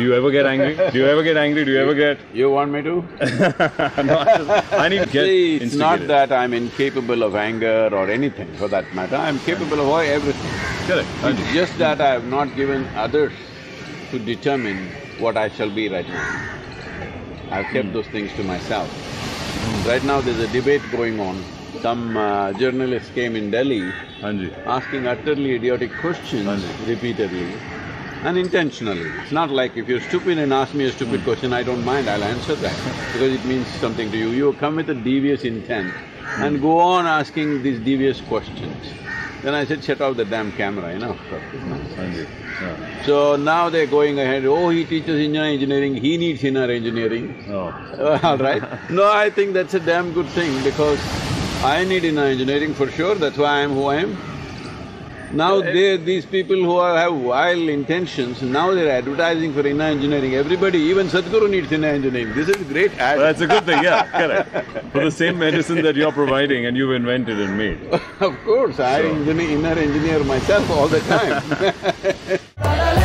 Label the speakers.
Speaker 1: Do you ever get angry? Do you ever get angry? Do you ever get…
Speaker 2: You want me to?
Speaker 1: no, I, just, I need to get
Speaker 2: See, it's not that I'm incapable of anger or anything for that matter, I'm capable of everything.
Speaker 1: Correct.
Speaker 2: It's just that I have not given others to determine what I shall be right now. I've kept those things to myself. Right now there's a debate going on. Some uh, journalists came in Delhi
Speaker 1: Hanji.
Speaker 2: asking utterly idiotic questions repeatedly, unintentionally. It's not like if you're stupid and ask me a stupid question, I don't mind, I'll answer that because it means something to you. You come with a devious intent and go on asking these devious questions. Then I said, shut off the damn camera, you know.
Speaker 1: Yeah.
Speaker 2: So now they're going ahead, oh, he teaches inner engineering, he needs inner engineering.
Speaker 1: Oh.
Speaker 2: All right. No, I think that's a damn good thing because I need inner engineering for sure, that's why I am who I am. Now they… these people who are, have vile intentions, now they're advertising for inner engineering. Everybody, even Sadhguru needs inner engineering. This is a great ad.
Speaker 1: Well, that's a good thing, yeah, correct. For the same medicine that you're providing and you've invented and made.
Speaker 2: of course, I engineer, inner engineer myself all the time